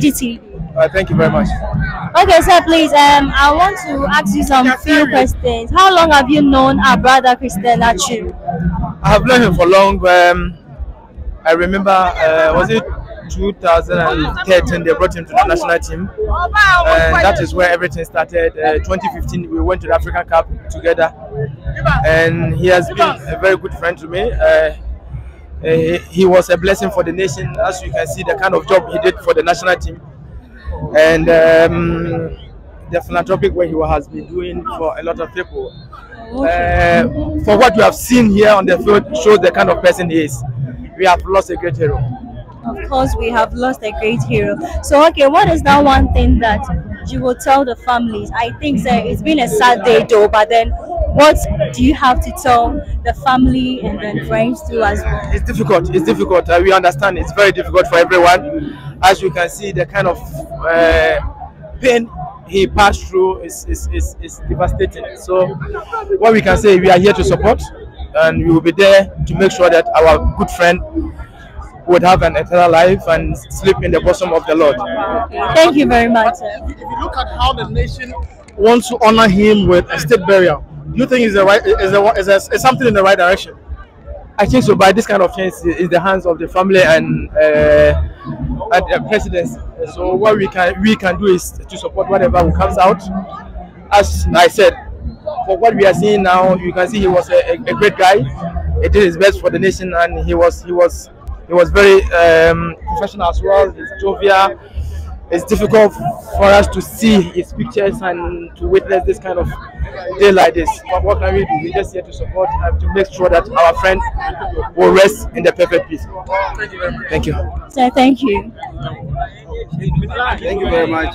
to Uh, thank you very much. Okay, sir, please, um, I want to ask you some few questions. How long have you known our brother Christian Atsu? I have known him for long. Um, I remember, uh, was it 2013? They brought him to the national team, and that is where everything started. Uh, 2015, we went to the African Cup together, and he has been a very good friend to me. Uh, he, he was a blessing for the nation, as you can see, the kind of job he did for the national team, and um, the philanthropic work he has been doing for a lot of people. Uh, for what we have seen here on the field shows the kind of person he is. We have lost a great hero. Of course, we have lost a great hero. So, okay, what is that one thing that you will tell the families? I think sir, it's been a sad day though, but then what do you have to tell the family and then friends too as well? It's difficult. It's difficult. Uh, we understand. It's very difficult for everyone. As you can see, the kind of uh, pain he passed through is, is, is, is devastating. So, what we can say, we are here to support, and we will be there to make sure that our good friend would have an eternal life and sleep in the bosom of the Lord. Thank you very much. sir. if you look at how the nation wants to honor him with a state burial, do you think is the right is the is, a, is something in the right direction? I think so. By this kind of things is the hands of the family and uh, and the presidency. So what we can we can do is to support whatever comes out. As I said, for what we are seeing now, you can see he was a, a, a great guy. he did his best for the nation, and he was he was he was very um, professional as well. He's jovial. It's difficult for us to see his pictures and to witness this kind of day like this. But what can we do? We're just here to support and to make sure that our friend will rest in the perfect peace. Thank you very much. Thank you. So thank you. Thank you very much.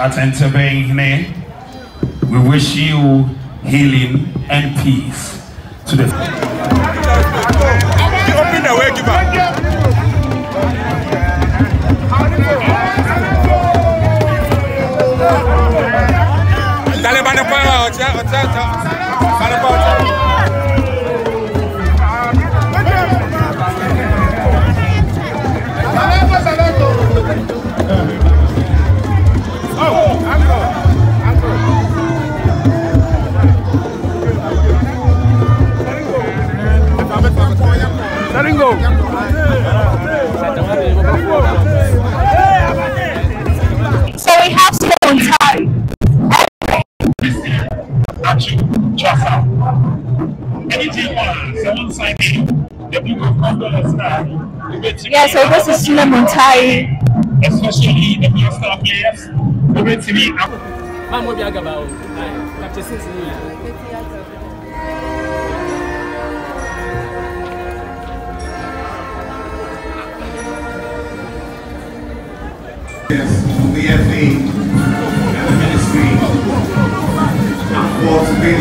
Very much, Atenta Hine. We wish you healing and peace to the. So we have Simon Tai. Yeah, so this is Simon Tai. Especially the master players. We're to be Mambo bi agaba o. Ai, kapte since FA and the ministry and for to pay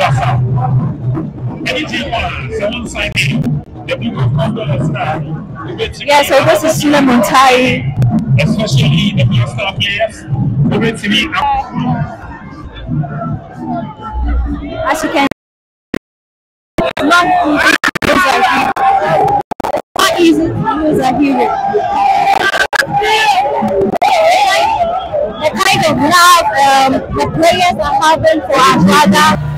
out. Anything one, someone sign in, the book of. Yeah, so this is Sulley Muntari. Especially the master players, we will see As you can not easy to a hero. The kind of love um, the players are having for our brother.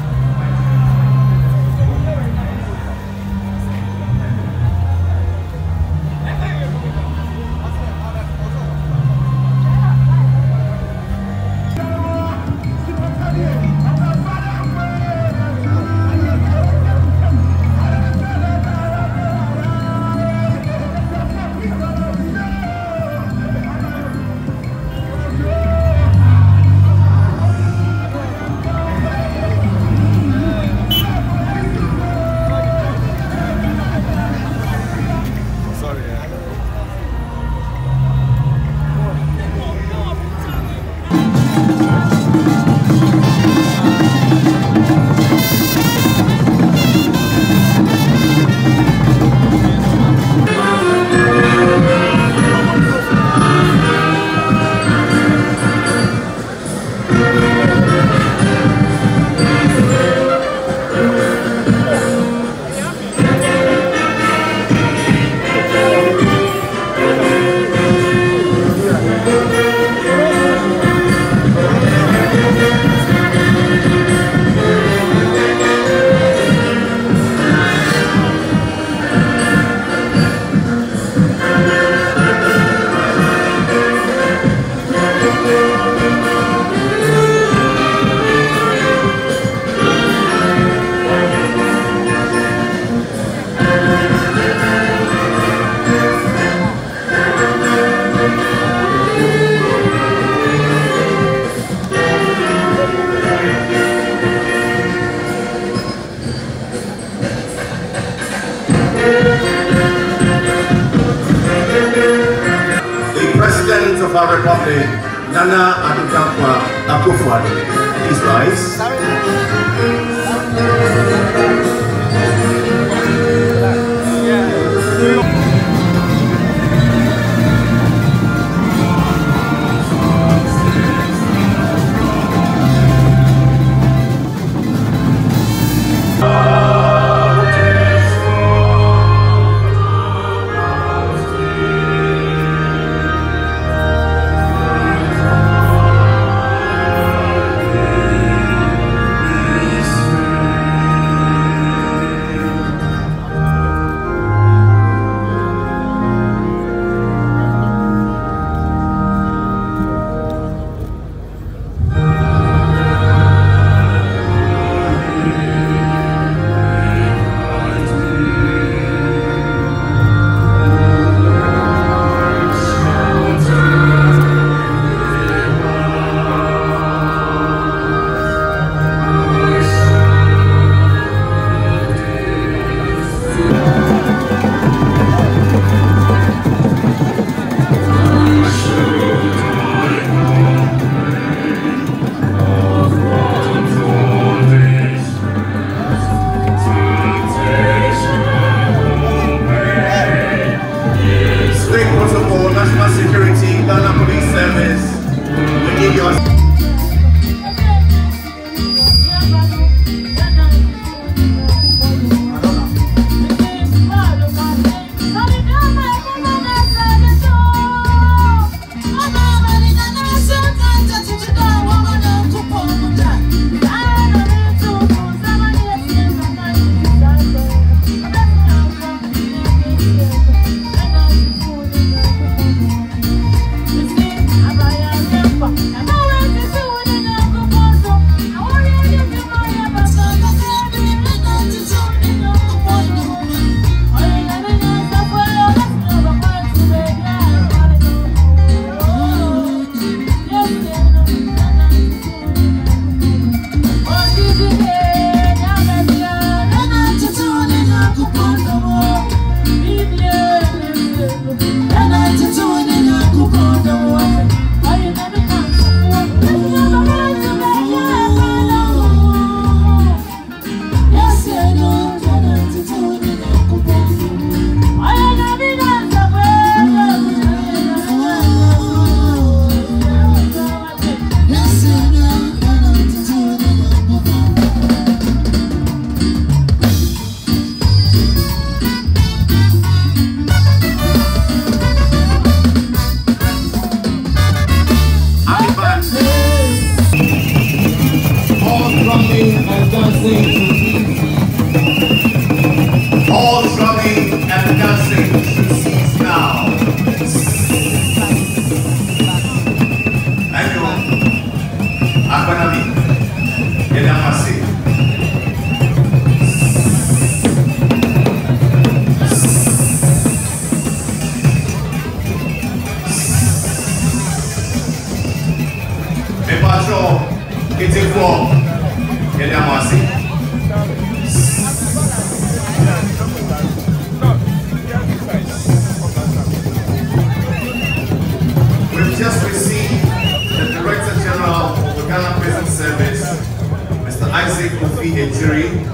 Ejiri,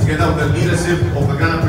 together with the leadership of the Ghana